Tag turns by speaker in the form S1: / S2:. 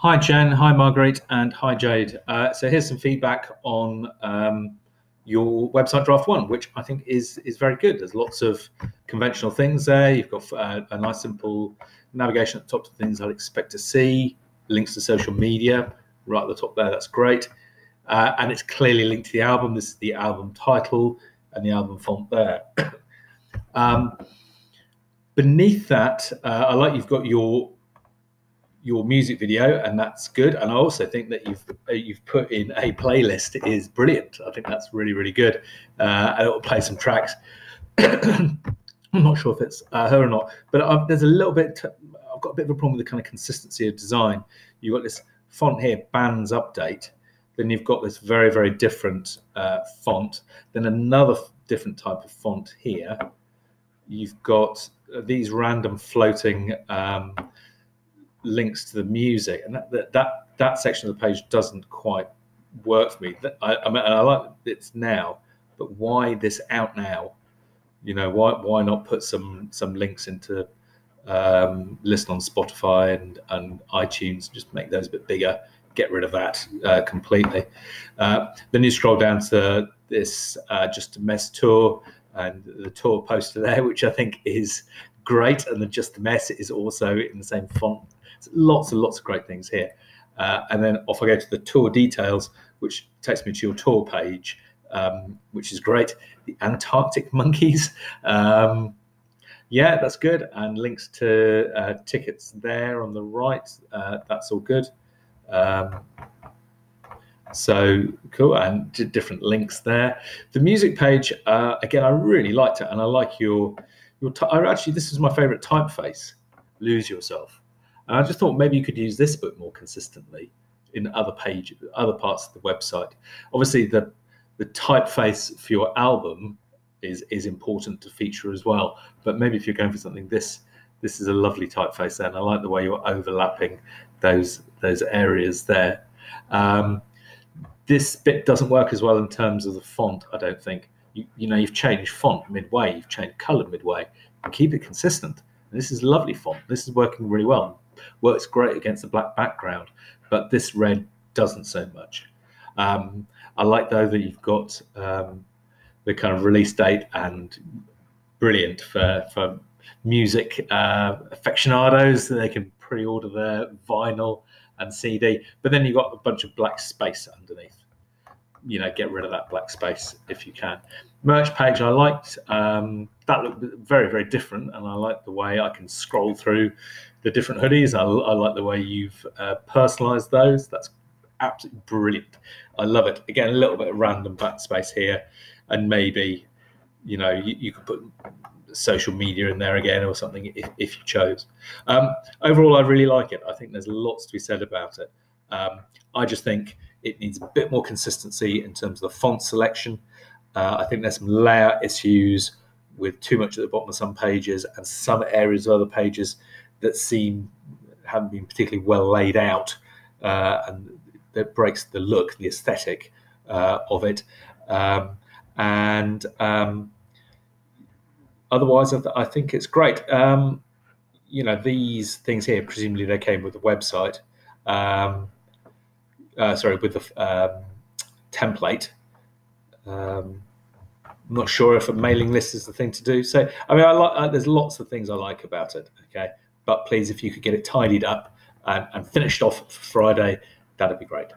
S1: Hi, Jen. Hi, Marguerite. And hi, Jade. Uh, so here's some feedback on um, your website draft one, which I think is is very good. There's lots of conventional things there. You've got uh, a nice, simple navigation at the top of things I'd expect to see. Links to social media right at the top there. That's great. Uh, and it's clearly linked to the album. This is the album title and the album font there. um, beneath that, uh, I like you've got your your music video, and that's good. And I also think that you've uh, you've put in a playlist is brilliant. I think that's really really good, uh, and it will play some tracks. I'm not sure if it's uh, her or not, but I've, there's a little bit. I've got a bit of a problem with the kind of consistency of design. You've got this font here, Bands Update. Then you've got this very very different uh, font. Then another different type of font here. You've got uh, these random floating. Um, links to the music, and that that that, that section of the page doesn't quite work for me. I, I mean, I like it's now, but why this out now? You know, why why not put some some links into um, listen on Spotify and and iTunes? Just make those a bit bigger. Get rid of that uh, completely. Uh, then you scroll down to this uh, just a mess tour and the tour poster there, which I think is great, and the just a mess is also in the same font lots and lots of great things here. Uh, and then off I go to the tour details, which takes me to your tour page, um, which is great. The Antarctic monkeys. Um, yeah, that's good. And links to uh, tickets there on the right. Uh, that's all good. Um, so cool, and different links there. The music page, uh, again, I really liked it, and I like your your. T- actually, this is my favorite typeface. Lose yourself. And I just thought maybe you could use this book more consistently in other pages, other parts of the website. Obviously, the the typeface for your album is is important to feature as well. But maybe if you're going for something this this is a lovely typeface there, and I like the way you're overlapping those those areas there. Um, this bit doesn't work as well in terms of the font. I don't think. You, you know, you've changed font midway, you've changed color midway. Keep it consistent. And this is lovely font. This is working really well works great against the black background, but this red doesn't so much. Um, I like though that you've got um, the kind of release date and brilliant for for music uh, aficionados. They can pre-order their vinyl and CD, but then you've got a bunch of black space underneath. You know, get rid of that black space if you can. Merch page I liked. Um, that looked very very different, and I like the way I can scroll through the different hoodies. I, I like the way you've uh, personalized those. That's absolutely brilliant. I love it. Again, a little bit of random backspace here, and maybe you know you, you could put social media in there again or something if, if you chose. Um, overall, I really like it. I think there's lots to be said about it. Um, I just think it needs a bit more consistency in terms of the font selection. Uh, I think there's some layout issues with too much at the bottom of some pages and some areas of other pages that seem haven't been particularly well laid out, uh, and that breaks the look, the aesthetic uh, of it. Um, and um, otherwise, I, th- I, think it's great. Um, you know, these things here, presumably they came with the website. Um, uh, sorry, with the um, template. Um, I'm not sure if a mailing list is the thing to do. So, I mean, I like. Uh, there's lots of things I like about it. Okay, but please, if you could get it tidied up and, and finished off for Friday, that'd be great.